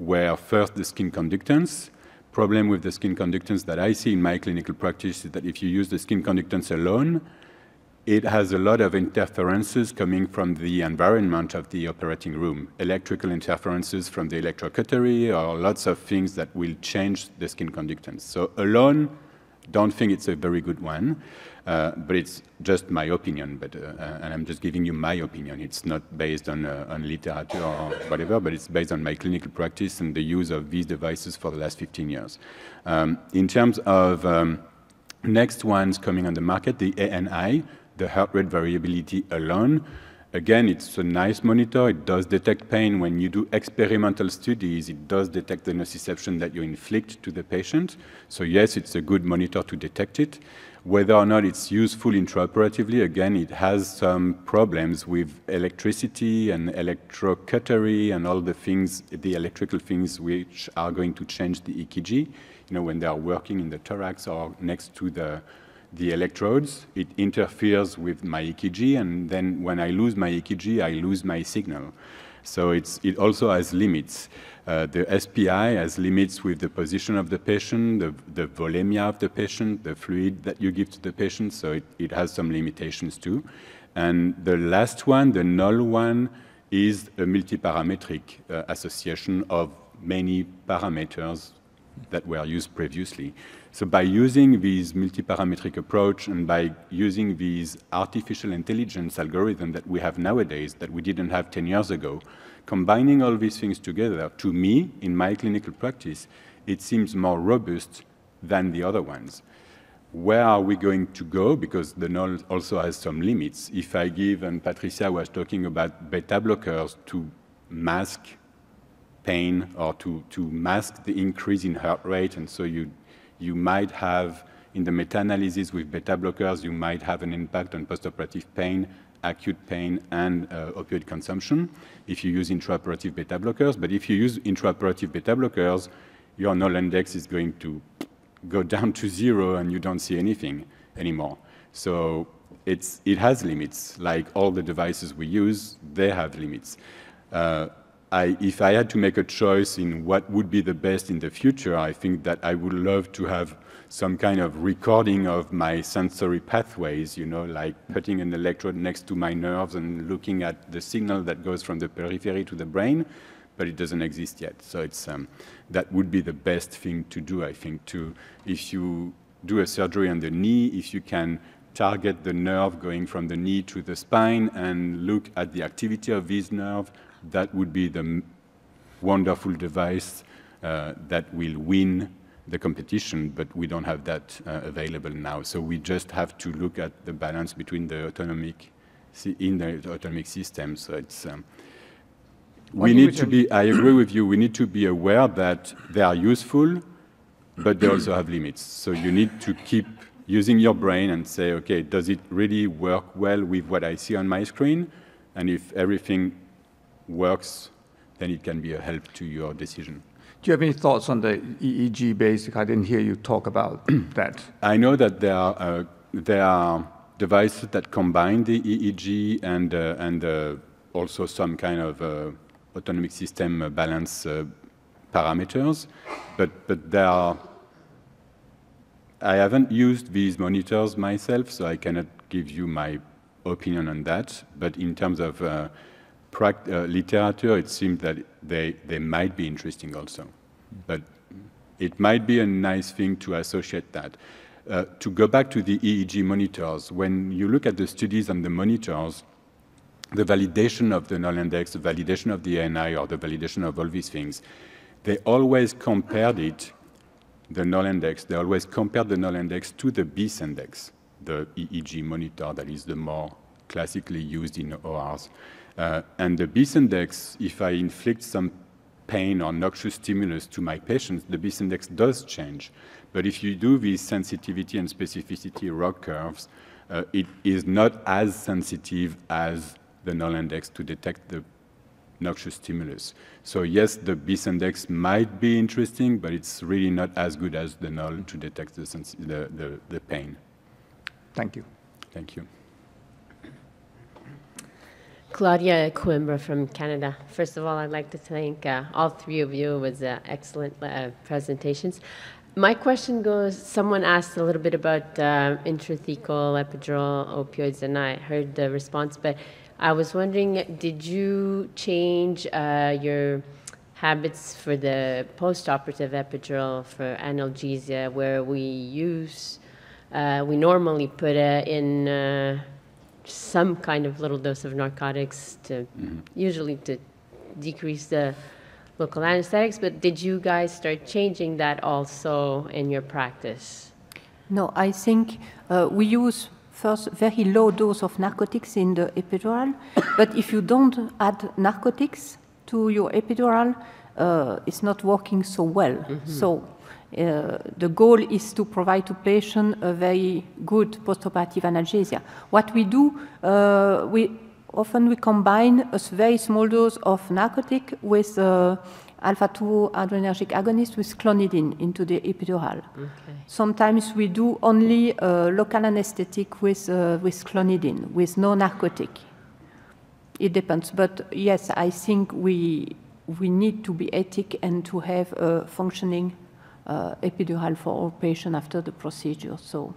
were first the skin conductance, problem with the skin conductance that I see in my clinical practice is that if you use the skin conductance alone, it has a lot of interferences coming from the environment of the operating room, electrical interferences from the electrocautery or lots of things that will change the skin conductance. So alone, don't think it's a very good one. Uh, but it's just my opinion, but, uh, and I'm just giving you my opinion. It's not based on, uh, on literature or whatever, but it's based on my clinical practice and the use of these devices for the last 15 years. Um, in terms of um, next ones coming on the market, the ANI, the heart rate variability alone, Again, it's a nice monitor. It does detect pain. When you do experimental studies, it does detect the nociception that you inflict to the patient. So yes, it's a good monitor to detect it. Whether or not it's useful intraoperatively, again, it has some problems with electricity and electrocautery and all the things, the electrical things which are going to change the EKG. You know, when they are working in the thorax or next to the, the electrodes, it interferes with my EKG, and then when I lose my EKG, I lose my signal. So it's, it also has limits. Uh, the SPI has limits with the position of the patient, the, the volemia of the patient, the fluid that you give to the patient, so it, it has some limitations too. And the last one, the NOL one, is a multiparametric uh, association of many parameters that were used previously. So by using this multiparametric approach and by using these artificial intelligence algorithm that we have nowadays that we didn't have 10 years ago, combining all these things together, to me, in my clinical practice, it seems more robust than the other ones. Where are we going to go? Because the NOL also has some limits. If I give, and Patricia was talking about beta blockers to mask pain or to, to mask the increase in heart rate, and so you, you might have, in the meta-analysis with beta blockers, you might have an impact on postoperative pain acute pain and uh, opioid consumption if you use intraoperative beta blockers. But if you use intraoperative beta blockers, your NOL index is going to go (laughs) down to zero and you don't see anything anymore. So it's, it has limits. Like all the devices we use, they have limits. Uh, I, if I had to make a choice in what would be the best in the future, I think that I would love to have some kind of recording of my sensory pathways, you know, like putting an electrode next to my nerves and looking at the signal that goes from the periphery to the brain, but it doesn't exist yet. So it's, um, that would be the best thing to do, I think, to, if you do a surgery on the knee, if you can target the nerve going from the knee to the spine and look at the activity of this nerve, that would be the wonderful device uh, that will win the competition, but we don't have that uh, available now. So we just have to look at the balance between the autonomic, in the autonomic system. So it's, um, we need to be, I agree with you, we need to be aware that they are useful, but they also have limits. So you need to keep using your brain and say, okay, does it really work well with what I see on my screen? And if everything works, then it can be a help to your decision. Do you have any thoughts on the EEG basic? I didn't hear you talk about (clears throat) that. I know that there are, uh, there are devices that combine the EEG and, uh, and uh, also some kind of uh, autonomic system balance uh, parameters, but, but there are, I haven't used these monitors myself, so I cannot give you my opinion on that, but in terms of uh, uh, literature, it seems that they, they might be interesting also. But it might be a nice thing to associate that. Uh, to go back to the EEG monitors, when you look at the studies on the monitors, the validation of the NOL index, the validation of the ANI, or the validation of all these things, they always compared it, the NOL index, they always compared the NOL index to the BIS index, the EEG monitor that is the more classically used in ORs. Uh, and the BIS index, if I inflict some pain or noxious stimulus to my patients, the BIS index does change. But if you do these sensitivity and specificity ROC curves, uh, it is not as sensitive as the NOL index to detect the noxious stimulus. So yes, the BIS index might be interesting, but it's really not as good as the NOL to detect the, the, the, the pain. Thank you. Thank you. Claudia Coimbra from Canada. First of all, I'd like to thank uh, all three of you. It was uh, excellent uh, presentations. My question goes, someone asked a little bit about uh, intrathecal epidural opioids, and I heard the response, but I was wondering, did you change uh, your habits for the post-operative epidural for analgesia, where we use, uh, we normally put it in some kind of little dose of narcotics to mm-hmm. usually to decrease the local anesthetics, but did you guys start changing that also in your practice? No, I think uh, we use first very low dose of narcotics in the epidural, (coughs) but if you don't add narcotics to your epidural, uh, it's not working so well. Mm-hmm. So uh, the goal is to provide to patient a very good postoperative analgesia. What we do, uh, we often we combine a very small dose of narcotic with uh, alpha-2 adrenergic agonist with clonidine into the epidural. Okay. Sometimes we do only local anesthetic with, uh, with clonidine, with no narcotic. It depends. But yes, I think we, we need to be ethic and to have a functioning uh, epidural for all patients after the procedure. So,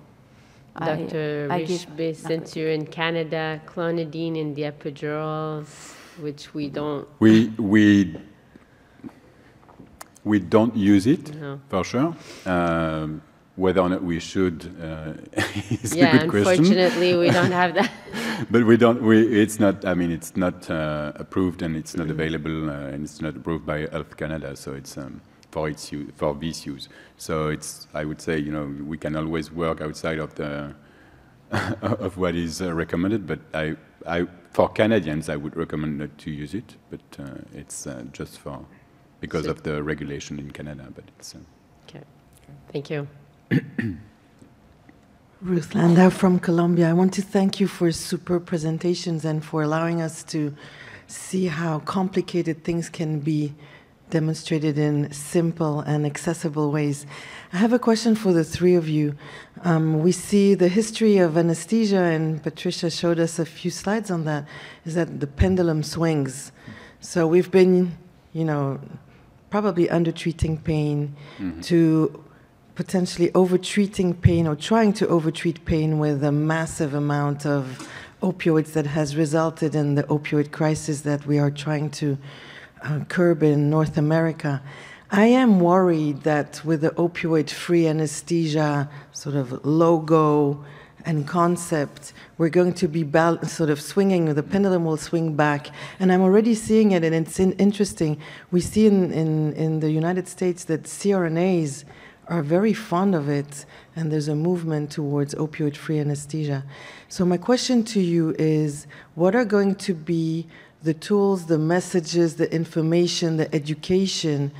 Dr. I, Richebé, since you're in Canada, clonidine in the epidurals, which we don't. We we we don't use it no. for sure. Um, whether or not we should uh, (laughs) is yeah, a good question. unfortunately, we don't (laughs) have that. but we don't. We, it's not. I mean, it's not uh, approved, and it's not available, uh, and it's not approved by Health Canada. So it's. Um, for its use, for this use. So it's, I would say, you know, we can always work outside of the (laughs) of what is uh, recommended. But I, I, for Canadians, I would recommend not to use it. But uh, it's uh, just for because so, of the regulation in Canada. But it's uh, okay. Thank you. (coughs) Ruth Landau from Columbia. I want to thank you for super presentations and for allowing us to see how complicated things can be demonstrated in simple and accessible ways. I have a question for the three of you. Um, we see the history of anesthesia, and Patricia showed us a few slides on that, is that the pendulum swings. So we've been you know, probably undertreating pain Mhm. to potentially overtreating pain or trying to overtreat pain with a massive amount of opioids that has resulted in the opioid crisis that we are trying to uh, curb in North America. I am worried that with the opioid free anesthesia sort of logo and concept, we're going to be bal- sort of swinging, the pendulum will swing back. And I'm already seeing it, and it's in- interesting. We see in, in, in the United States that CRNAs are very fond of it, and there's a movement towards opioid free anesthesia. So, my question to you is what are going to be the tools, the messages, the information, the education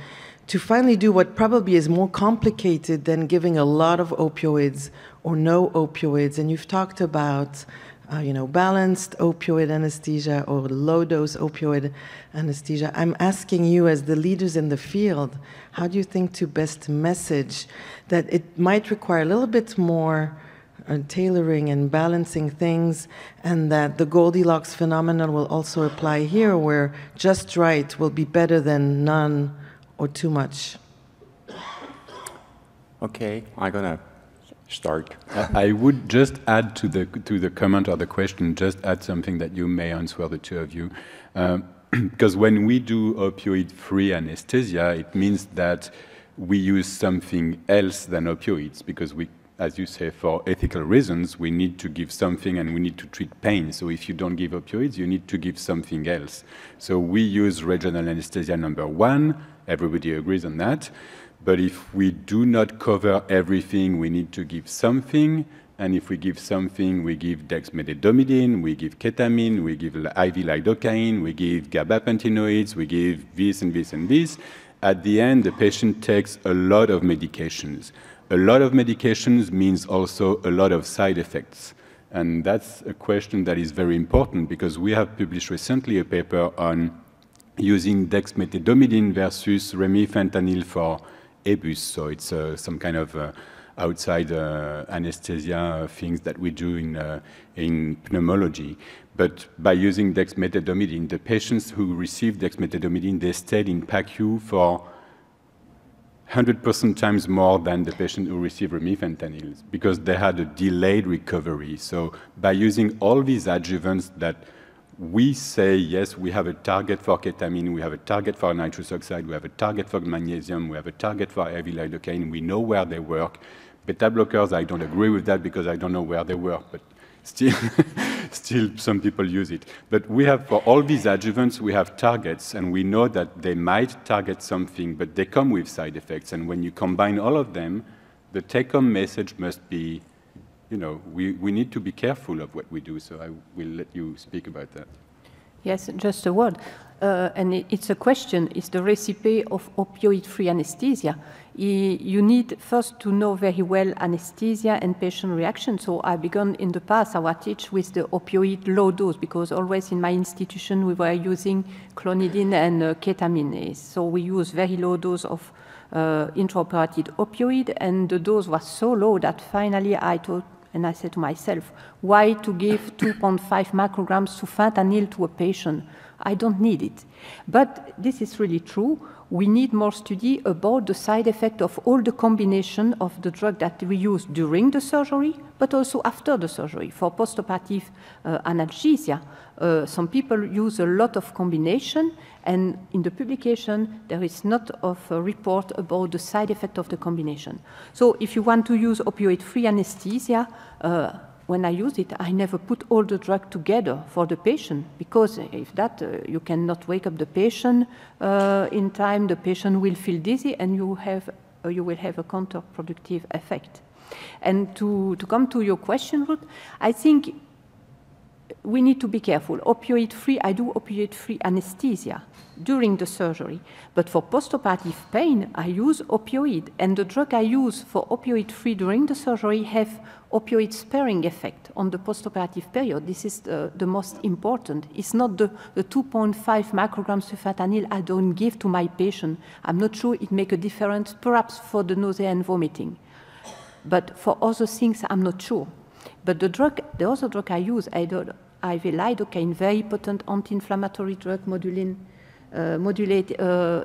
to finally do what probably is more complicated than giving a lot of opioids or no opioids? And you've talked about uh, you know, balanced opioid anesthesia or low dose opioid anesthesia. I'm asking you, as the leaders in the field, how do you think to best message that it might require a little bit more uh, tailoring and balancing things, and that the Goldilocks phenomenon will also apply here, where just right will be better than none or too much? Okay, I'm gonna start. I I would just add to the to the comment or the question, just add something that you may answer the two of you. (clears throat) Um, because when we do opioid-free anesthesia, it means that we use something else than opioids because we, as you say, for ethical reasons, we need to give something and we need to treat pain. So if you don't give opioids, you need to give something else. So we use regional anesthesia number one. Everybody agrees on that. But if we do not cover everything, we need to give something. And if we give something, we give dexmedetomidine, we give ketamine, we give IV lidocaine, we give gabapentinoids, we give this and this and this. At the end, the patient takes a lot of medications. A lot of medications means also a lot of side effects. And that's a question that is very important because we have published recently a paper on using dexmedetomidine versus remifentanil for EBUS. So it's uh, some kind of uh, outside uh, anesthesia things that we do in, uh, in pneumology. But by using dexmedetomidine, the patients who received dexmedetomidine, they stayed in PACU for 100% times more than the patient who received remifentanil because they had a delayed recovery. So by using all these adjuvants that we say, yes, we have a target for ketamine, we have a target for nitrous oxide, we have a target for magnesium, we have a target for IV lidocaine, we know where they work. Beta blockers, I don't agree with that because I don't know where they work, but still, (laughs) still some people use it. But we have, for all these adjuvants, we have targets, and we know that they might target something, but they come with side effects. And when you combine all of them, the take-home message must be you know, we, we need to be careful of what we do. So I will let you speak about that. Yes, just a word. Uh, and it, it's a question, is the recipe of opioid-free anesthesia. You need first to know very well anesthesia and patient reaction. So I began in the past, I teach with the opioid low dose because always in my institution we were using clonidine and uh, ketamine. So we use very low dose of uh, intraoperative opioid and the dose was so low that finally I thought and I said to myself, why to give 2.5 micrograms to fentanyl to a patient? I don't need it. But this is really true. We need more study about the side effect of all the combination of the drug that we use during the surgery, but also after the surgery. For postoperative uh, analgesia, uh, some people use a lot of combination, and in the publication, there is not of a report about the side effect of the combination. So if you want to use opioid-free anesthesia, uh, when I use it, I never put all the drug together for the patient because if that, uh, you cannot wake up the patient uh, in time, the patient will feel dizzy and you, have, uh, you will have a counterproductive effect. And to, to come to your question, Ruth, I think we need to be careful. Opioid free, I do opioid free anesthesia during the surgery. But for postoperative pain, I use opioid. And the drug I use for opioid free during the surgery have opioid sparing effect on the postoperative period. This is the, the most important. It's not the, the 2.5 micrograms fentanyl I don't give to my patient. I'm not sure it make a difference, perhaps for the nausea and vomiting. But for other things, I'm not sure. But the drug, the other drug I use, IV lidocaine, very potent anti-inflammatory drug, Modulin, uh, modulate uh,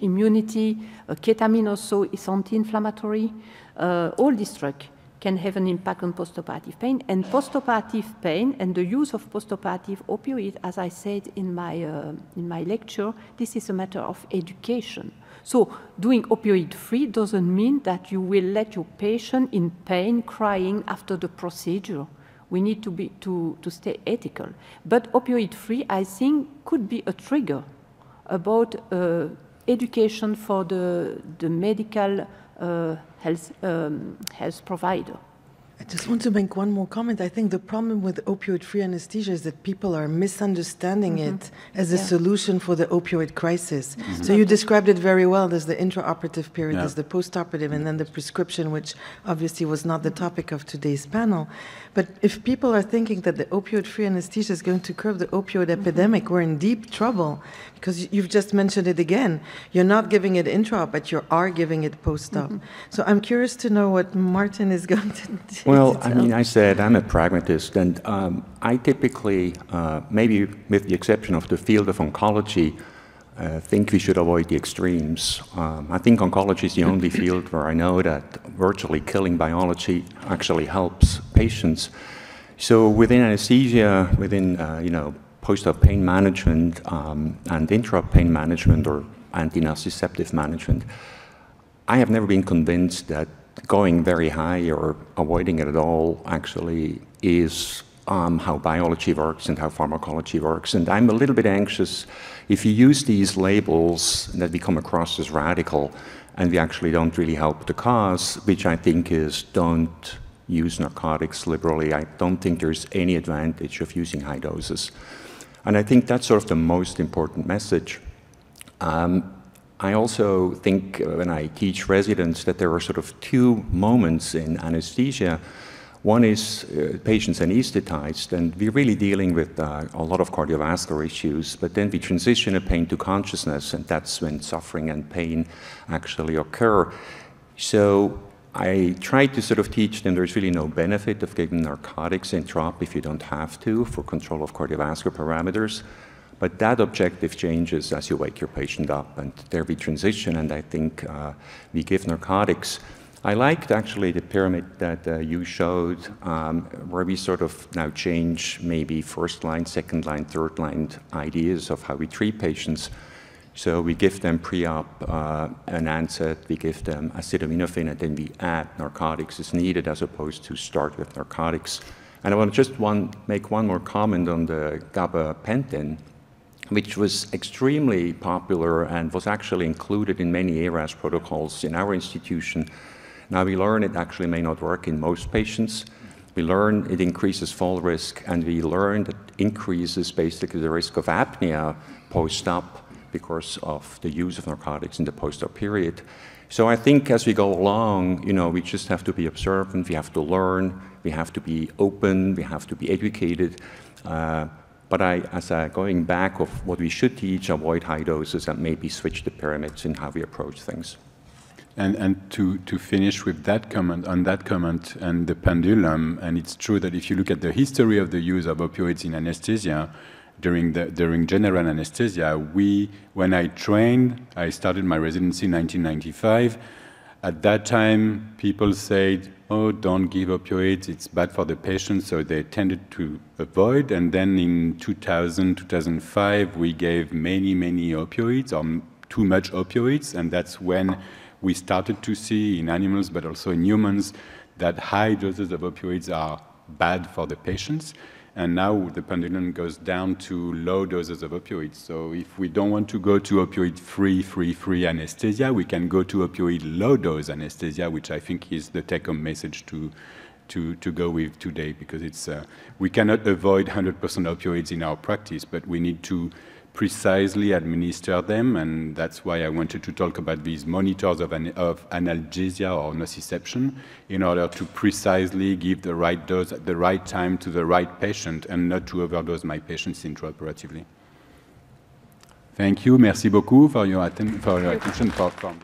immunity. Uh, ketamine also is anti-inflammatory. Uh, all these drugs can have an impact on postoperative pain. And postoperative pain and the use of postoperative opioid, as I said in my, uh, in my lecture, this is a matter of education. So doing opioid-free doesn't mean that you will let your patient in pain crying after the procedure. We need to, be, to, to stay ethical. But opioid-free, I think, could be a trigger about uh, education for the, the medical uh, health, um, health provider. I just want to make one more comment. I think the problem with opioid-free anesthesia is that people are misunderstanding Mhm. it as a Yeah. solution for the opioid crisis. Mhm. So you described it very well. There's the intraoperative period, Yeah. there's the postoperative, and then the prescription, which obviously was not the topic of today's panel. But if people are thinking that the opioid-free anesthesia is going to curb the opioid epidemic, we're in deep trouble because you- you've just mentioned it again. You're not giving it intra, but you are giving it post-op. So I'm curious to know what Martin is (laughs) going to do. Well, I mean, I said I'm a pragmatist, and um, I typically, uh, maybe with the exception of the field of oncology, uh, think we should avoid the extremes. Um, I think oncology is the only field where I know that virtually killing biology actually helps patients. So within anesthesia, within uh, you know post-op pain management um, and intra-op pain management or anti-nociceptive management, I have never been convinced that going very high or avoiding it at all actually is um, how biology works and how pharmacology works. And I'm a little bit anxious if you use these labels that we come across as radical and we actually don't really help the cause, which I think is don't use narcotics liberally. I don't think there's any advantage of using high doses. And I think that's sort of the most important message. Um, I also think uh, when I teach residents that there are sort of two moments in anesthesia. One is uh, patients anesthetized, and we're really dealing with uh, a lot of cardiovascular issues, but then we transition a pain to consciousness, and that's when suffering and pain actually occur. So I try to sort of teach them there's really no benefit of giving narcotics in TROP if you don't have to for control of cardiovascular parameters. But that objective changes as you wake your patient up, and there we transition, and I think uh, we give narcotics. I liked actually the pyramid that uh, you showed, um, where we sort of now change maybe first line, second line, third line ideas of how we treat patients. So we give them pre-op uh, an NSAID, we give them acetaminophen, and then we add narcotics as needed as opposed to start with narcotics. And I want to just one, make one more comment on the gabapentin, which was extremely popular and was actually included in many ERAS protocols in our institution. Now we learn it actually may not work in most patients. We learn it increases fall risk, and we learn that increases basically the risk of apnea post-op because of the use of narcotics in the post-op period. So I think as we go along, you know, we just have to be observant, we have to learn, we have to be open, we have to be educated. Uh, but I, as I, going back of what we should teach, avoid high doses and maybe switch the pyramids in how we approach things. And, and to, to finish with that comment, on that comment and the pendulum, and it's true that if you look at the history of the use of opioids in anesthesia, during, the, during general anesthesia, we, when I trained, I started my residency in 1995. At that time, people said, oh, don't give opioids, it's bad for the patient, so they tended to avoid. And then in 2000, 2005, we gave many, many opioids, or too much opioids, and that's when we started to see in animals, but also in humans, that high doses of opioids are bad for the patients. And now the pendulum goes down to low doses of opioids. So if we don't want to go to opioid free, free, free anesthesia, we can go to opioid low dose anesthesia, which I think is the take home message to, to, to go with today because it's, uh, we cannot avoid 100% opioids in our practice, but we need to precisely administer them, and that's why I wanted to talk about these monitors of, an, of analgesia or nociception in order to precisely give the right dose at the right time to the right patient and not to overdose my patients intraoperatively. Thank you. Merci beaucoup for your, atten- for your attention. For, for